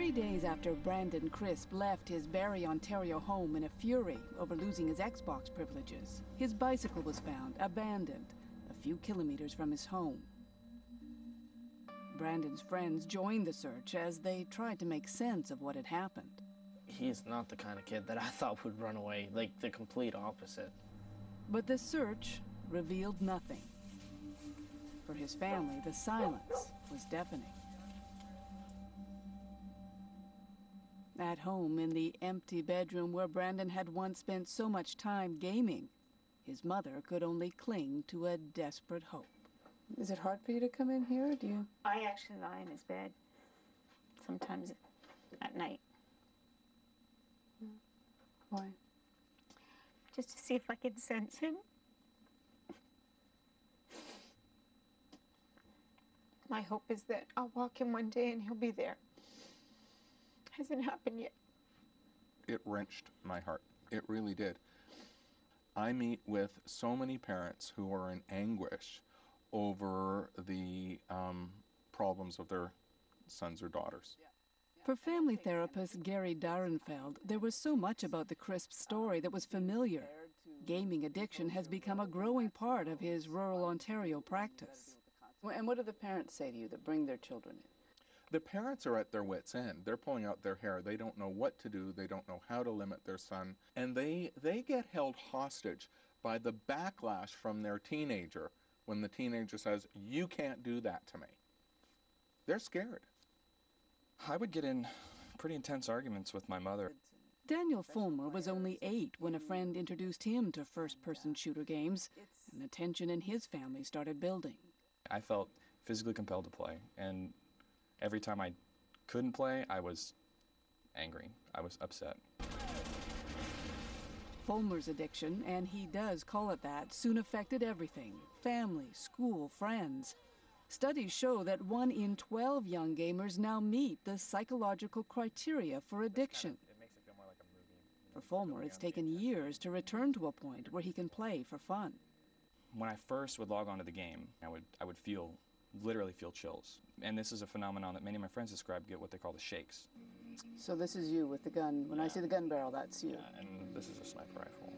Three days after Brandon Crisp left his Barrie, Ontario home in a fury over losing his Xbox privileges, his bicycle was found abandoned a few kilometers from his home. Brandon's friends joined the search as they tried to make sense of what had happened. He's not the kind of kid that I thought would run away, like the complete opposite. But the search revealed nothing. For his family, the silence was deafening. At home, in the empty bedroom where Brandon had once spent so much time gaming, his mother could only cling to a desperate hope. Is it hard for you to come in here? Do you? I actually lie in his bed sometimes at night Why? just to see if I can sense him. My hope is that I'll walk in one day and he'll be there. Hasn't happened yet. it wrenched my heart. It really did. I meet with so many parents who are in anguish over the um, problems of their sons or daughters. For family therapist Gary Direnfeld, there was so much about the Crisp story that was familiar. Gaming addiction has become a growing part of his rural Ontario practice. And what do the parents say to you that bring their children in? The parents are at their wits' end. They're pulling out their hair. They don't know what to do. They don't know how to limit their son. And they, they get held hostage by the backlash from their teenager when the teenager says, You can't do that to me. They're scared. I would get in pretty intense arguments with my mother. Daniel Fulmer was only eight when a friend introduced him to first person shooter games, and the tension in his family started building. I felt physically compelled to play, and every time I couldn't play, I was angry. I was upset. Fulmer's addiction, and he does call it that, soon affected everything family, school, friends. Studies show that one in 12 young gamers now meet the psychological criteria for addiction. For Fulmer, it's taken years to return to a point where he can play for fun. When I first would log onto the game, I would I would feel literally feel chills. And this is a phenomenon that many of my friends describe get what they call the shakes. So this is you with the gun. When I see the gun barrel, that's you. Yeah, And this is a sniper rifle.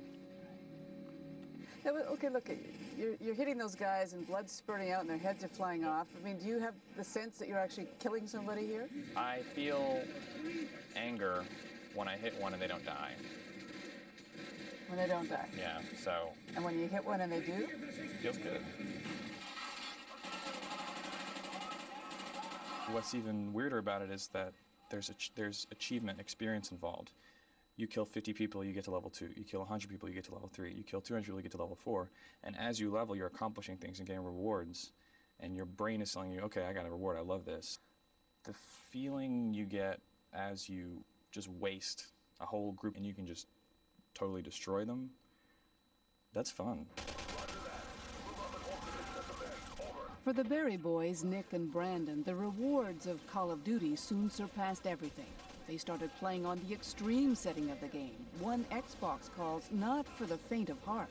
Yeah, but, okay, look, you're, you're hitting those guys and blood's spurting out and their heads are flying off. I mean, do you have the sense that you're actually killing somebody here? I feel anger when I hit one and they don't die. When they don't die. Yeah, so And when you hit one and they do? feels good. What's even weirder about it is that there's a, there's achievement experience involved. You kill 50 people, you get to level 2. You kill 100 people, you get to level 3. You kill 200 people, you get to level 4. And as you level, you're accomplishing things and getting rewards. And your brain is telling you, okay, I got a reward, I love this. The feeling you get as you just waste a whole group and you can just totally destroy them, that's fun. For the Barrie boys, Nick and Brandon, the rewards of Call of Duty soon surpassed everything. They started playing on the extreme setting of the game, one Xbox calls not for the faint of heart.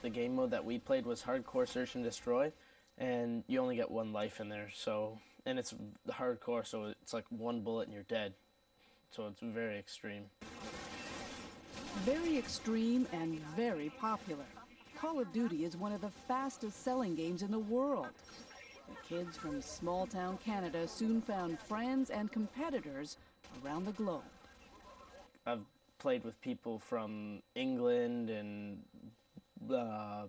The game mode that we played was hardcore search and destroy, and you only get one life in there. So, and it's hardcore, so it's like one bullet and you're dead. So it's very extreme. Very extreme and very popular. Call of Duty is one of the fastest selling games in the world. The kids from small town Canada soon found friends and competitors around the globe. I've played with people from England and uh,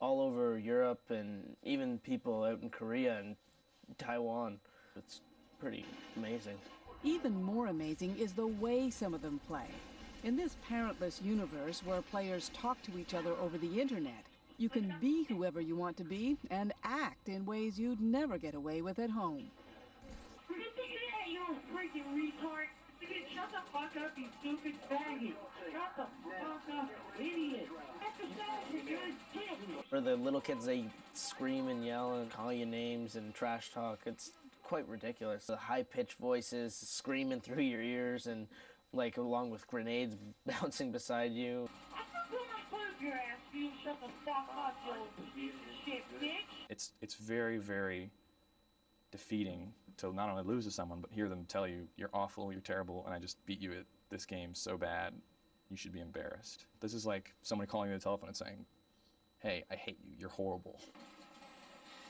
all over Europe, and even people out in Korea and Taiwan. It's pretty amazing. Even more amazing is the way some of them play. In this parentless universe where players talk to each other over the internet, you can be whoever you want to be and act in ways you'd never get away with at home. For the little kids, they scream and yell and call you names and trash talk. It's quite ridiculous. The high pitched voices screaming through your ears and like along with grenades bouncing beside you. I'm gonna put your ass, you shut the fuck up, you piece of shit bitch! It's it's very very defeating to not only lose to someone, but hear them tell you, you're awful, you're terrible, and I just beat you at this game so bad, you should be embarrassed. This is like somebody calling you on the telephone and saying, hey, I hate you, you're horrible.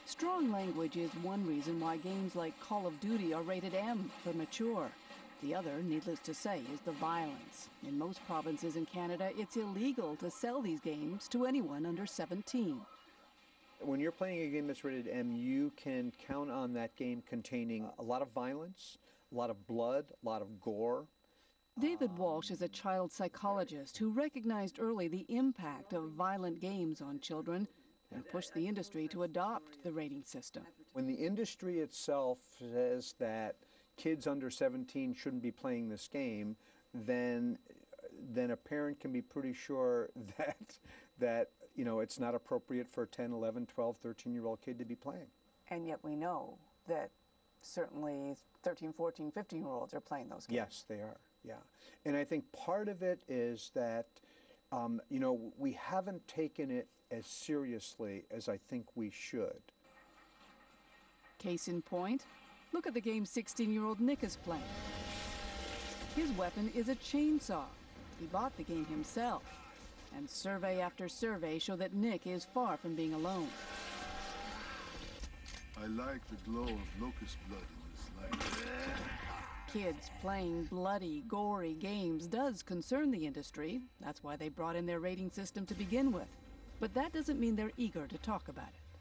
Strong language is one reason why games like Call of Duty are rated M for mature. The other, needless to say, is the violence. In most provinces in Canada, it's illegal to sell these games to anyone under 17. When you're playing a game that's rated M, you can count on that game containing a lot of violence, a lot of blood, a lot of gore. David Walsh is a child psychologist who recognized early the impact of violent games on children and pushed the industry to adopt the rating system. When the industry itself says that kids under 17 shouldn't be playing this game, then then a parent can be pretty sure that that you know it's not appropriate for a 10, 11, 12, 13 year old kid to be playing. And yet we know that certainly 13, 14, 15 year olds are playing those games. Yes, they are. Yeah, and I think part of it is that um, you know we haven't taken it as seriously as I think we should. Case in point, look at the game 16 year old Nick is playing. His weapon is a chainsaw. He bought the game himself. And survey after survey show that Nick is far from being alone. I like the glow of locust blood in this light. Kids playing bloody, gory games does concern the industry. That's why they brought in their rating system to begin with. But that doesn't mean they're eager to talk about it.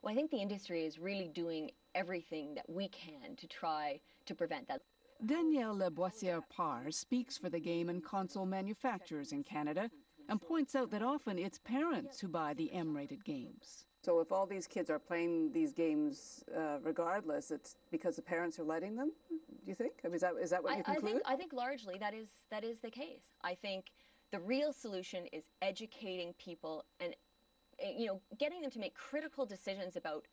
Well, I think the industry is really doing everything that we can to try to prevent that. Danielle Leboissiere Parr speaks for the game and console manufacturers in Canada and points out that often it's parents who buy the M rated games. So if all these kids are playing these games uh, regardless, it's because the parents are letting them. Do you think? I mean, is that is that what I, you I conclude? think I think largely that is that is the case. I think the real solution is educating people and you know getting them to make critical decisions about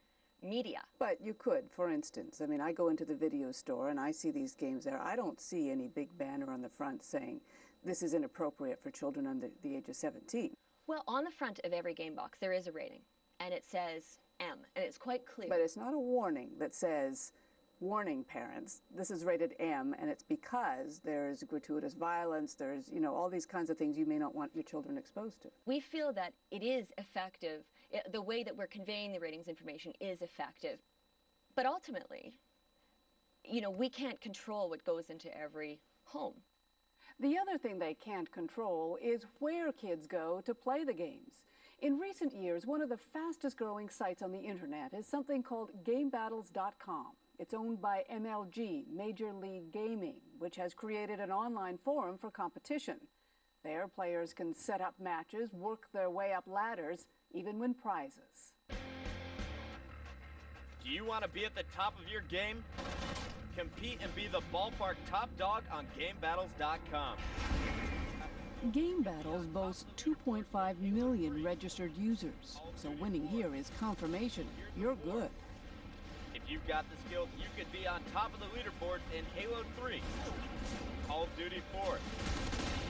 media. But you could, for instance, I mean, I go into the video store and I see these games there. I don't see any big banner on the front saying this is inappropriate for children under the age of 17. Well, on the front of every game box there is a rating, and it says M, and it's quite clear. But it's not a warning that says, warning parents, this is rated M, and it's because there's gratuitous violence, there's, you know, all these kinds of things you may not want your children exposed to. we feel that it is effective. The way that we're conveying the ratings information is effective. But ultimately, you know, we can't control what goes into every home. The other thing they can't control is where kids go to play the games. In recent years, one of the fastest growing sites on the internet is something called GameBattles.com. It's owned by MLG, Major League Gaming, which has created an online forum for competition. There, players can set up matches, work their way up ladders, even win prizes. Do you want to be at the top of your game? Compete and be the ballpark top dog on GameBattles.com. Game Battles boasts 2.5 million registered users, so winning here is confirmation you're good. If you've got the skills, you could be on top of the leaderboards in Halo 3, Call of Duty 4.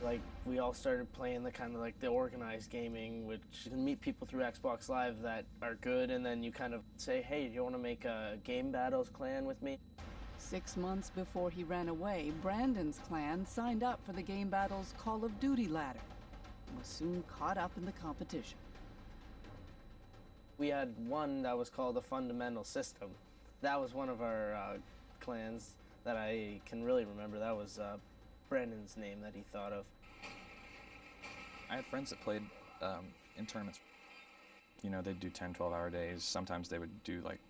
Like we all started playing the kind of like the organized gaming, which you can meet people through Xbox Live that are good, and then you kind of say, "Hey, do you want to make a game battles clan with me?" Six months before he ran away, Brandon's clan signed up for the Game Battles Call of Duty ladder and was soon caught up in the competition. We had one that was called the Fundamental System. That was one of our uh, clans that I can really remember. That was uh, Brandon's name that he thought of. I had friends that played um, in tournaments. You know, they'd do 10, 12 hour days. Sometimes they would do like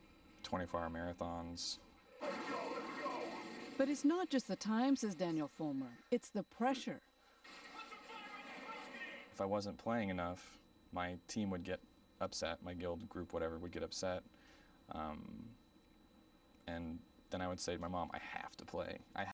24 hour marathons. But it's not just the time, says Daniel Fulmer, it's the pressure. If I wasn't playing enough, my team would get upset. My guild group, whatever, would get upset. Um, and then I would say to my mom, I have to play. I